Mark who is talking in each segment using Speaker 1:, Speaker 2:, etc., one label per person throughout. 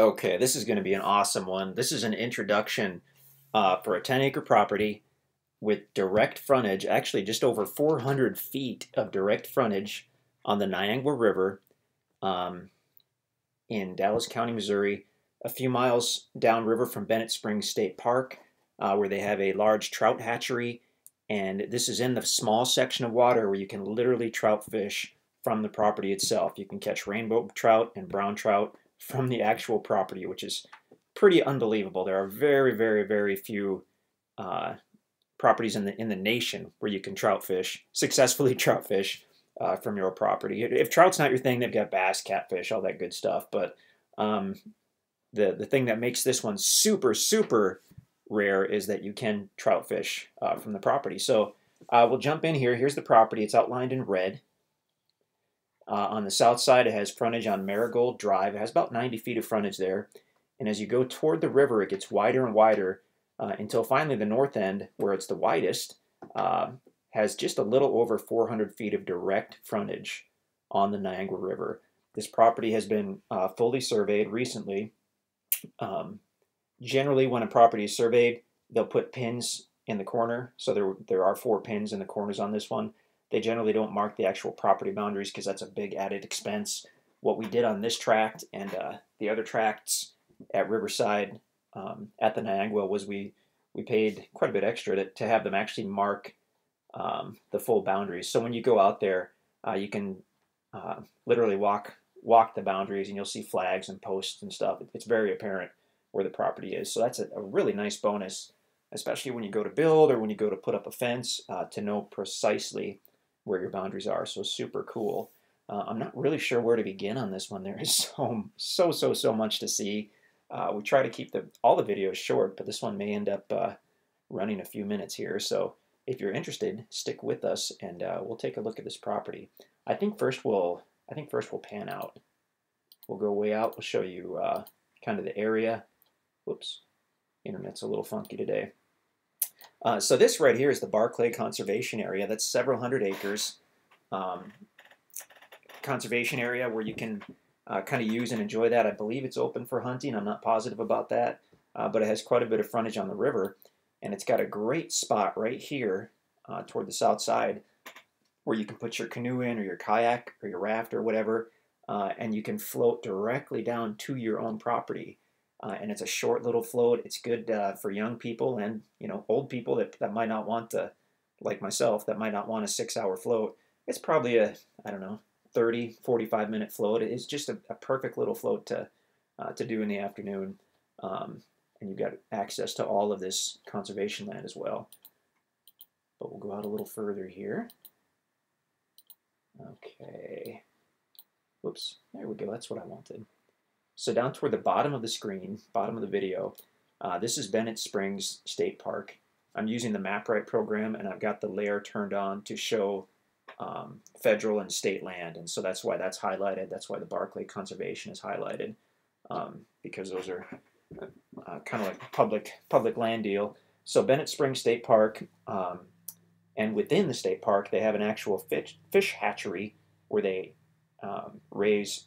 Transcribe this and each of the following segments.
Speaker 1: Okay, this is going to be an awesome one. This is an introduction uh, for a 10 acre property with direct frontage, actually just over 400 feet of direct frontage on the Niangua River um, in Dallas County, Missouri, a few miles downriver from Bennett Springs State Park, uh, where they have a large trout hatchery. And this is in the small section of water where you can literally trout fish from the property itself. You can catch rainbow trout and brown trout from the actual property, which is pretty unbelievable. There are very, very, very few uh, properties in the in the nation where you can trout fish successfully trout fish uh, from your property. If trout's not your thing, they've got bass, catfish, all that good stuff. But um, the the thing that makes this one super super rare is that you can trout fish uh, from the property. So uh, we'll jump in here. Here's the property. It's outlined in red. Uh, on the south side, it has frontage on Marigold Drive. It has about 90 feet of frontage there. And as you go toward the river, it gets wider and wider uh, until finally the north end, where it's the widest, uh, has just a little over 400 feet of direct frontage on the Niangua River. This property has been uh, fully surveyed recently. Um, generally, when a property is surveyed, they'll put pins in the corner. So there, there are four pins in the corners on this one. They generally don't mark the actual property boundaries because that's a big added expense. What we did on this tract and uh, the other tracts at Riverside um, at the Niangua was we we paid quite a bit extra to, to have them actually mark um, the full boundaries. So when you go out there, uh, you can uh, literally walk walk the boundaries and you'll see flags and posts and stuff. It's very apparent where the property is. So that's a, a really nice bonus, especially when you go to build or when you go to put up a fence uh, to know precisely where your boundaries are. So super cool. Uh, I'm not really sure where to begin on this one. There is so, so, so, so much to see. Uh, we try to keep the all the videos short, but this one may end up uh, running a few minutes here. So if you're interested, stick with us and uh, we'll take a look at this property. I think first we'll I think first we'll pan out. We'll go way out. We'll show you uh, kind of the area. Whoops, internet's a little funky today. Uh, so this right here is the Barclay Conservation Area. That's several hundred acres um, conservation area where you can uh, kind of use and enjoy that. I believe it's open for hunting. I'm not positive about that, uh, but it has quite a bit of frontage on the river, and it's got a great spot right here uh, toward the south side where you can put your canoe in or your kayak or your raft or whatever, uh, and you can float directly down to your own property uh, and it's a short little float. It's good uh, for young people and you know old people that, that might not want to, like myself, that might not want a six-hour float. It's probably a I don't know 30, 45 minute float. It's just a, a perfect little float to uh, to do in the afternoon, um, and you've got access to all of this conservation land as well. But we'll go out a little further here. Okay. Whoops. There we go. That's what I wanted. So down toward the bottom of the screen, bottom of the video, uh, this is Bennett Springs State Park. I'm using the MapRight program and I've got the layer turned on to show um, federal and state land. And so that's why that's highlighted. That's why the Barclay Conservation is highlighted um, because those are uh, kind of like public public land deal. So Bennett Springs State Park, um, and within the state park, they have an actual fish, fish hatchery where they um, raise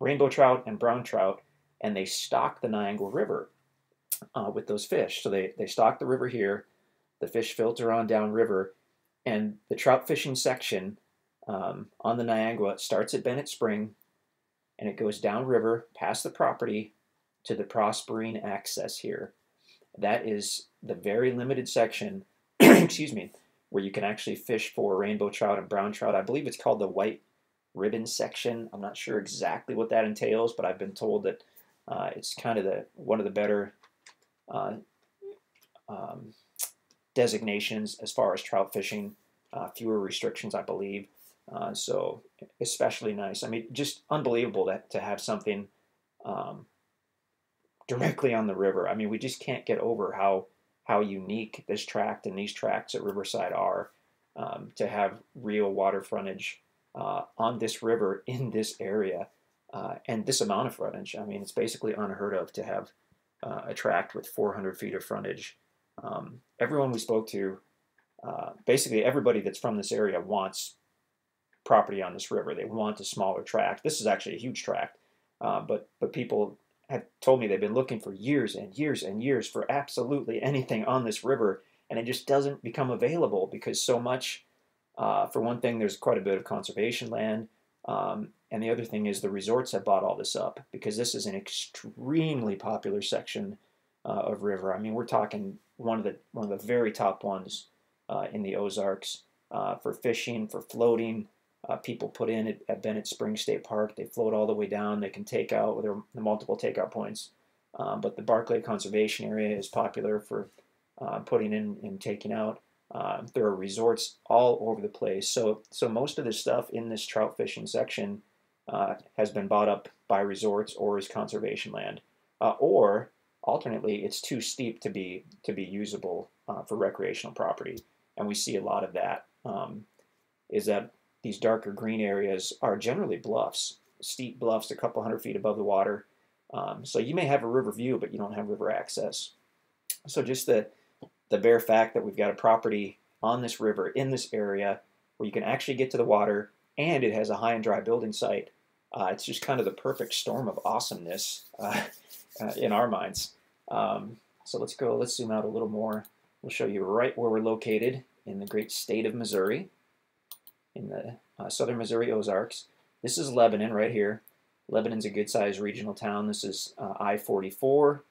Speaker 1: rainbow trout and brown trout, and they stock the Niangua River uh, with those fish. So they, they stock the river here, the fish filter on downriver, and the trout fishing section um, on the Niangua starts at Bennett Spring and it goes downriver past the property to the Prosperine access here. That is the very limited section, excuse me, where you can actually fish for rainbow trout and brown trout. I believe it's called the white ribbon section. I'm not sure exactly what that entails, but I've been told that uh, it's kind of the one of the better uh, um, designations as far as trout fishing. Uh, fewer restrictions, I believe. Uh, so especially nice. I mean, just unbelievable that to have something um, directly on the river. I mean, we just can't get over how how unique this tract and these tracts at Riverside are um, to have real water frontage uh, on this river in this area uh, and this amount of frontage. I mean, it's basically unheard of to have uh, a tract with 400 feet of frontage. Um, everyone we spoke to, uh, basically everybody that's from this area wants property on this river. They want a smaller tract. This is actually a huge tract, uh, but but people have told me they've been looking for years and years and years for absolutely anything on this river, and it just doesn't become available because so much. Uh, for one thing, there's quite a bit of conservation land, um, and the other thing is the resorts have bought all this up because this is an extremely popular section uh, of river. I mean, we're talking one of the one of the very top ones uh, in the Ozarks uh, for fishing, for floating. Uh, people put in at, at, Bennett Springs State Park. They float all the way down. They can take out with the multiple takeout points. Um, but the Barclay Conservation Area is popular for uh, putting in and taking out. Uh, there are resorts all over the place. So, so most of the stuff in this trout fishing section uh, has been bought up by resorts or is conservation land, uh, or alternately, it's too steep to be to be usable uh, for recreational property. And we see a lot of that. Um, is that these darker green areas are generally bluffs, steep bluffs a couple hundred feet above the water. Um, so you may have a river view, but you don't have river access. So just the the bare fact that we've got a property on this river in this area where you can actually get to the water and it has a high and dry building site, uh, it's just kind of the perfect storm of awesomeness uh, uh, in our minds. Um, so let's go, let's zoom out a little more. We'll show you right where we're located in the great state of Missouri, in the uh, southern Missouri Ozarks. This is Lebanon right here. Lebanon's a good sized regional town. This is uh, I 44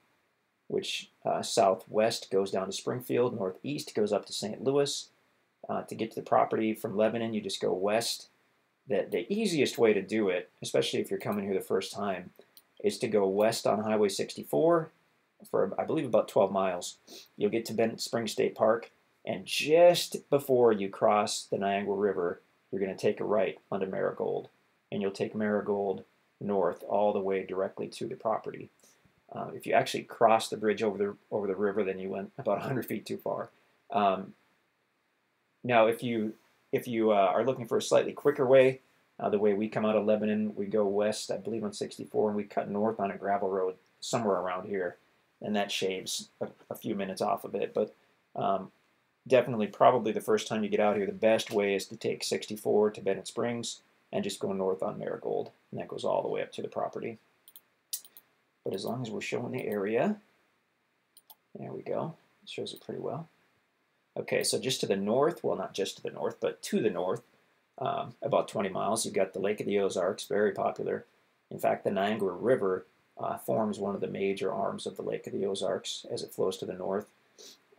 Speaker 1: which uh, southwest goes down to Springfield, northeast goes up to St. Louis. Uh, to get to the property from Lebanon, you just go west. The, the easiest way to do it, especially if you're coming here the first time, is to go west on Highway 64 for, I believe, about 12 miles. You'll get to Bennett Springs State Park, and just before you cross the Niangua River, you're going to take a right onto Marigold, and you'll take Marigold north all the way directly to the property. Uh, if you actually cross the bridge over the over the river, then you went about 100 feet too far. Um, now, if you if you uh, are looking for a slightly quicker way, uh, the way we come out of Lebanon, we go west, I believe, on 64, and we cut north on a gravel road somewhere around here, and that shaves a, a few minutes off of it. But um, definitely, probably the first time you get out here, the best way is to take 64 to Bennett Springs and just go north on Marigold, and that goes all the way up to the property. But as long as we're showing the area, there we go. It shows it pretty well. Okay, so just to the north, well, not just to the north, but to the north, um, about 20 miles, you've got the Lake of the Ozarks, very popular. In fact, the Niangua River uh, forms one of the major arms of the Lake of the Ozarks as it flows to the north.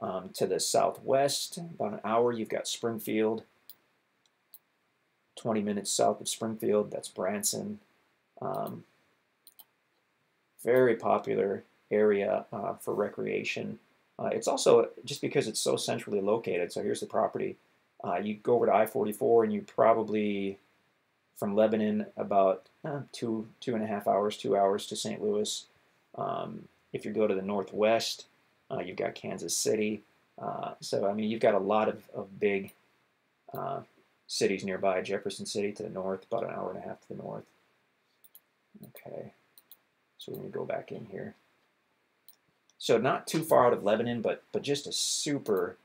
Speaker 1: Um, to the southwest, about an hour, you've got Springfield. 20 minutes south of Springfield, that's Branson. Um, very popular area uh, for recreation. Uh, it's also just because it's so centrally located. So here's the property. Uh, you go over to I-44 and you probably from Lebanon about uh, two two and a half hours, two hours to St. Louis. Um, if you go to the northwest, uh, you've got Kansas City. So I mean, you've got a lot of, of big cities nearby. Jefferson City to the north, about an hour and a half to the north. Okay. So we're to go back in here. So not too far out of Lebanon, but but just a super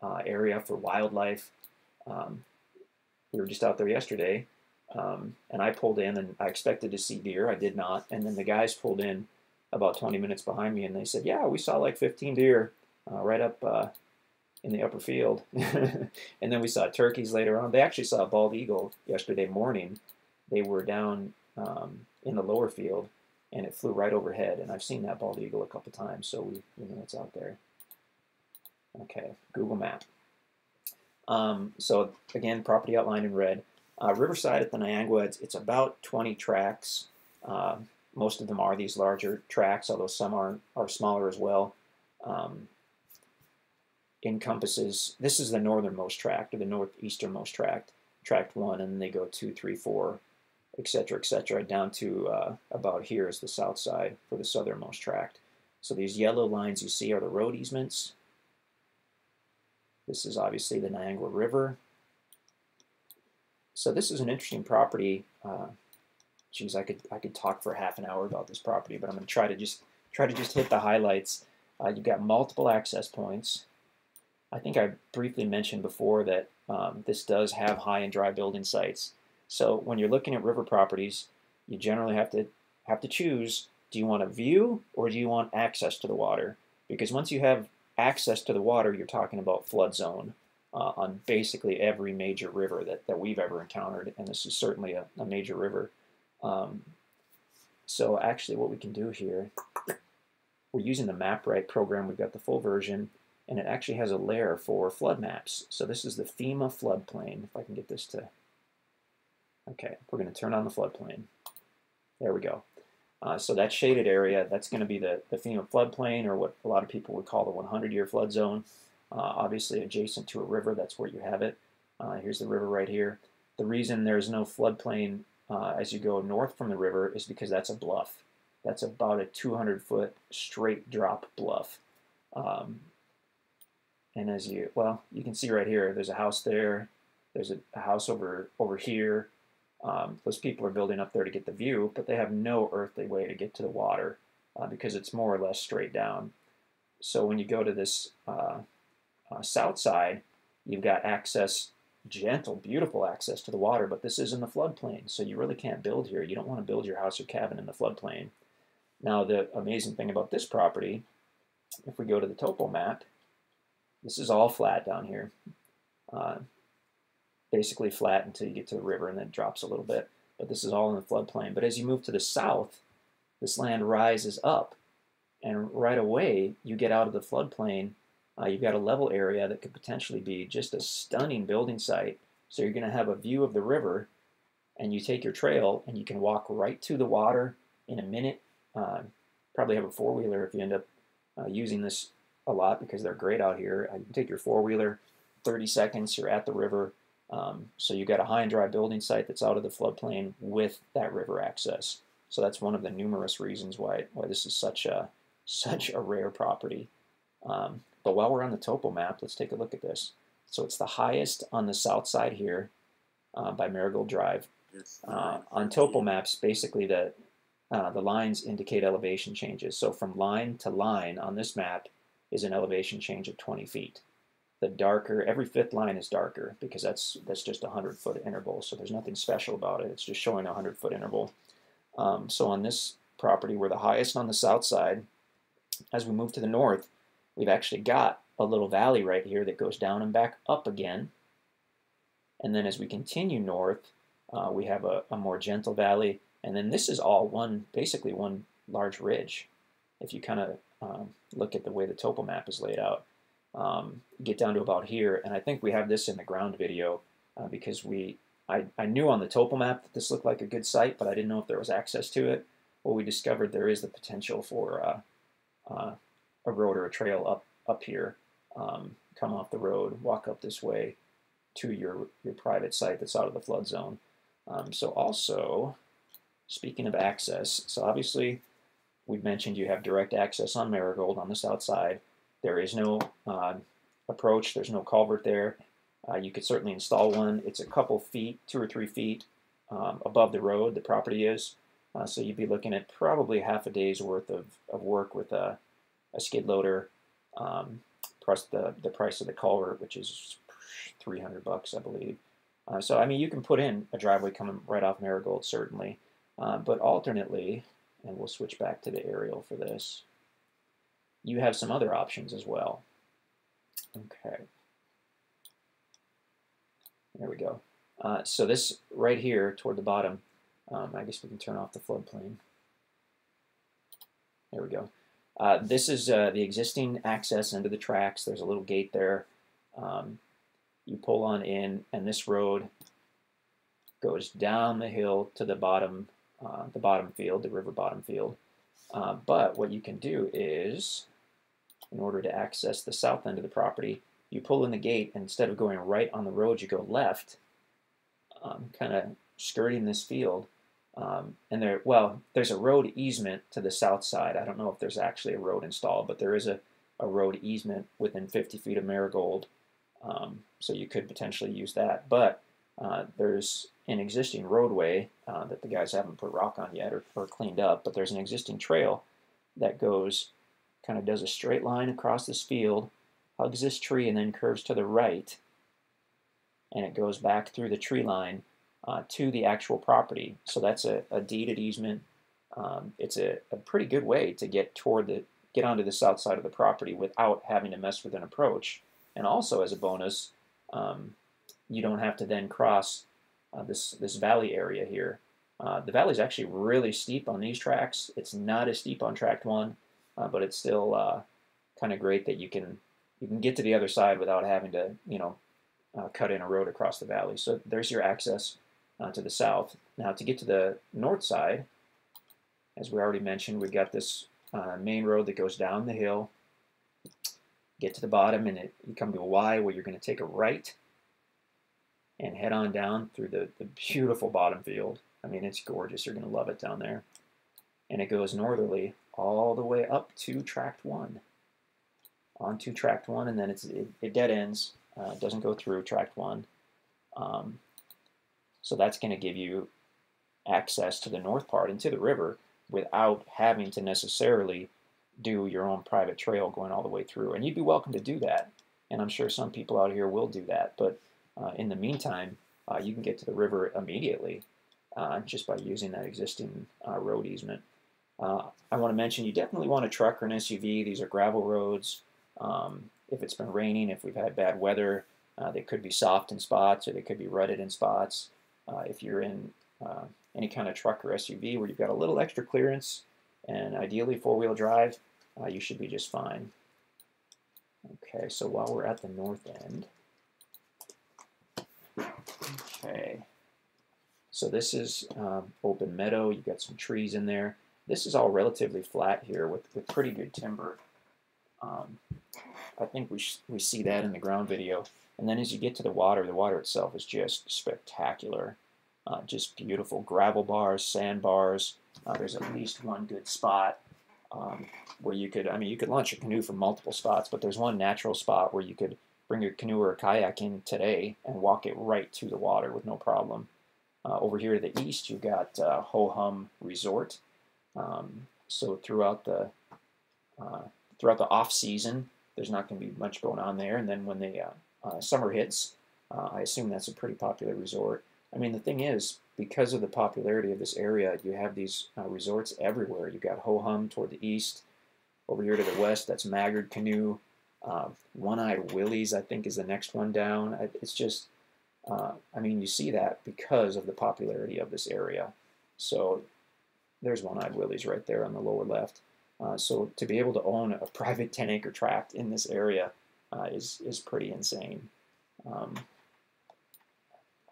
Speaker 1: uh, area for wildlife. Um, we were just out there yesterday, um, and I pulled in, and I expected to see deer. I did not, and then the guys pulled in about 20 minutes behind me, and they said, "Yeah, we saw like 15 deer uh, right up uh, in the upper field." and then we saw turkeys later on. They actually saw a bald eagle yesterday morning. They were down um, in the lower field and it flew right overhead. And I've seen that bald eagle a couple times, so we, we know it's out there. Okay, Google Map. Um, so again, property outlined in red. Uh, Riverside at the Niangua, it's, it's about 20 tracks. Uh, most of them are these larger tracks, although some are, are smaller as well. Um, encompasses, this is the northernmost tract, or the northeasternmost tract, tract one, and then they go two, three, four, etc., etc., down to uh, about here is the south side for the southernmost tract. So these yellow lines you see are the road easements. This is obviously the Niangua River. So this is an interesting property. Uh, geez, I could I could talk for half an hour about this property, but I'm going to try to just try to just hit the highlights. Uh, you've got multiple access points. I think I briefly mentioned before that um, this does have high and dry building sites. So when you're looking at river properties, you generally have to have to choose do you want a view or do you want access to the water? Because once you have access to the water, you're talking about flood zone uh, on basically every major river that, that we've ever encountered, and this is certainly a, a major river. Um, so actually what we can do here, we're using the MapRight program, we've got the full version, and it actually has a layer for flood maps. So this is the FEMA floodplain, if I can get this to, okay, we're going to turn on the floodplain. There we go. Uh, so that shaded area, that's going to be the, the FEMA floodplain, or what a lot of people would call the 100-year flood zone. Uh, obviously adjacent to a river, that's where you have it. Uh, here's the river right here. The reason there's no floodplain uh, as you go north from the river is because that's a bluff. That's about a 200-foot straight drop bluff. Um, and as you, well, you can see right here, there's a house there, there's a, a house over, over here, um, those people are building up there to get the view, but they have no earthly way to get to the water uh, because it's more or less straight down. So when you go to this uh, uh, south side, you've got access, gentle, beautiful access to the water, but this is in the floodplain, so you really can't build here. You don't want to build your house or cabin in the floodplain. Now the amazing thing about this property, if we go to the topo map, this is all flat down here. Basically flat until you get to the river and then drops a little bit. But this is all in the floodplain. But as you move to the south, this land rises up. And right away, you get out of the floodplain. Uh, you've got a level area that could potentially be just a stunning building site. So you're going to have a view of the river, and you take your trail, and you can walk right to the water in a minute. Uh, probably have a four wheeler if you end up uh, using this a lot because they're great out here. Uh, you can take your four wheeler, 30 seconds, you're at the river, um, so you've got a high and dry building site that's out of the floodplain with that river access. So that's one of the numerous reasons why why this is such a such a rare property. Um, but while we're on the topo map, let's take a look at this. So it's the highest on the south side here uh, by Marigold Drive. Uh, on topo maps, basically the uh, the lines indicate elevation changes. So from line to line on this map is an elevation change of 20 feet the darker, every fifth line is darker because that's that's just a 100 foot interval. So there's nothing special about it. It's just showing a 100 foot interval. Um, so on this property, we're the highest on the south side. As we move to the north, we've actually got a little valley right here that goes down and back up again. And then as we continue north, uh, we have a, a more gentle valley. And then this is all one, basically one large ridge. If you kind of um, look at the way the topo map is laid out um, get down to about here. And I think we have this in the ground video uh, because we I, I knew on the topo map that this looked like a good site, but I didn't know if there was access to it. Well, we discovered there is the potential for uh, uh, a road or a trail up up here. Um, come off the road, walk up this way to your your private site that's out of the flood zone. Um, so also, speaking of access, so obviously we've mentioned you have direct access on Marigold on the south side. There is no uh, approach, there's no culvert there. Uh, you could certainly install one. It's a couple feet, two or three feet um, above the road, the property is. Uh, so you'd be looking at probably half a day's worth of, of work with a, a skid loader, um, plus the, the price of the culvert, which is 300 bucks, I believe. Uh, so, I mean, you can put in a driveway coming right off Marigold, certainly. Uh, but alternately, and we'll switch back to the aerial for this you have some other options as well. Okay. There we go. Uh, so this right here toward the bottom, um, I guess we can turn off the floodplain. There we go. Uh, this is uh, the existing access into the tracks. There's a little gate there. Um, you pull on in, and this road goes down the hill to the bottom, uh, the bottom field, the river bottom field. Uh, but what you can do is in order to access the south end of the property. You pull in the gate, and instead of going right on the road, you go left, um, kind of skirting this field. Um, and there, well, there's a road easement to the south side. I don't know if there's actually a road installed, but there is a, a road easement within 50 feet of Marigold. Um, so you could potentially use that. But uh, there's an existing roadway uh, that the guys haven't put rock on yet or, or, cleaned up, but there's an existing trail that goes kind of does a straight line across this field, hugs this tree, and then curves to the right. And it goes back through the tree line uh, to the actual property. So that's a, a deeded easement um, it's a, a pretty good way to get toward the get onto the south side of the property without having to mess with an approach. And also as a bonus, um, you don't have to then cross uh, this this valley area here. Uh, the valley is actually really steep on these tracks. It's not as steep on tract one, uh, but it's still uh, kind of great that you can you can get to the other side without having to you know uh, cut in a road across the valley. So there's your access uh, to the south. Now to get to the north side, as we already mentioned, we've got this main road that goes down the hill. Get to the bottom and it, you come to a Y where you're going to take a right and head on down through the, the beautiful bottom field. I mean, it's gorgeous. You're going to love it down there. And it goes northerly all the way up to tract one. Onto tract one, and then it's, it, it dead ends. Uh, doesn't go through tract one. Um, so that's going to give you access to the north part and to the river without having to necessarily do your own private trail going all the way through. And you'd be welcome to do that. And I'm sure some people out here will do that. But uh, in the meantime, uh, you can get to the river immediately uh, just by using that existing uh, road easement. Uh, I want to mention you definitely want a truck or an SUV. These are gravel roads. Um, if it's been raining, if we've had bad weather, they could be soft in spots or they could be rutted in spots. if you're in any kind of truck or SUV where you've got a little extra clearance and ideally four-wheel drive, you should be just fine. Okay, so while we're at the north end, okay, so this is um, open meadow. You've got some trees in there. This is all relatively flat here with, with pretty good timber. Um, I think we, we see that in the ground video. And then as you get to the water, the water itself is just spectacular. Uh, just beautiful gravel bars, sand bars. Uh, there's at least one good spot um, where you could, I mean, you could launch your canoe from multiple spots, but there's one natural spot where you could bring your canoe or a kayak in today and walk it right to the water with no problem. Uh, over here to the east, you've got uh, Ho Hum Resort. Um, so throughout the uh, throughout the off season, there's not going to be much going on there, and then when the uh, uh, summer hits, uh, I assume that's a pretty popular resort. I mean, the thing is, because of the popularity of this area, you have these resorts everywhere. You've got Ho Hum toward the east. Over here to the west, that's Maggard Canoe. Uh, One-Eyed Willie's, I think, is the next one down. It's just, uh, I mean, you see that because of the popularity of this area. So there's One-Eyed Willie's right there on the lower left. Uh, so to be able to own a private 10-acre tract in this area uh, is, is pretty insane. Um,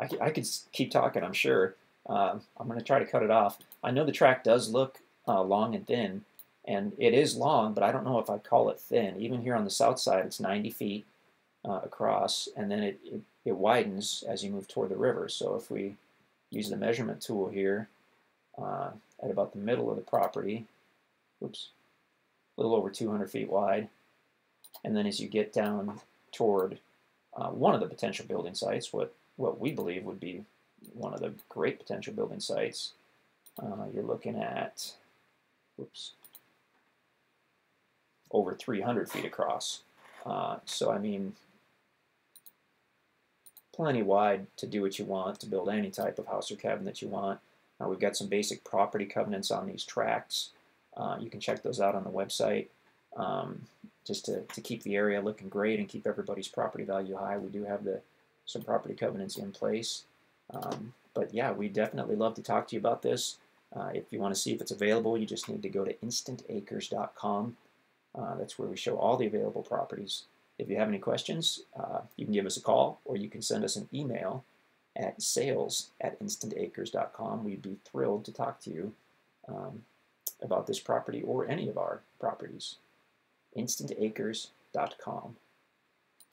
Speaker 1: I, I could keep talking, I'm sure. Uh, I'm going to try to cut it off. I know the track does look uh, long and thin, and it is long, but I don't know if I'd call it thin. Even here on the south side, it's 90 feet uh, across, and then it, it, it, widens as you move toward the river. So if we use the measurement tool here uh, at about the middle of the property, oops, a little over 200 feet wide, and then as you get down toward uh, one of the potential building sites, what what we believe would be one of the great potential building sites. Uh, you're looking at, whoops, over 300 feet across. Uh, so, I mean, plenty wide to do what you want, to build any type of house or cabin that you want. Uh, we've got some basic property covenants on these tracts. Uh, you can check those out on the website. Um, just to, to keep the area looking great and keep everybody's property value high, we do have the some property covenants in place. Um, but yeah, we definitely love to talk to you about this. Uh, if you want to see if it's available, you just need to go to instantacres.com. Uh, that's where we show all the available properties. If you have any questions, uh, you can give us a call or you can send us an email at sales at instantacres.com. We'd be thrilled to talk to you um, about this property or any of our properties. instantacres.com.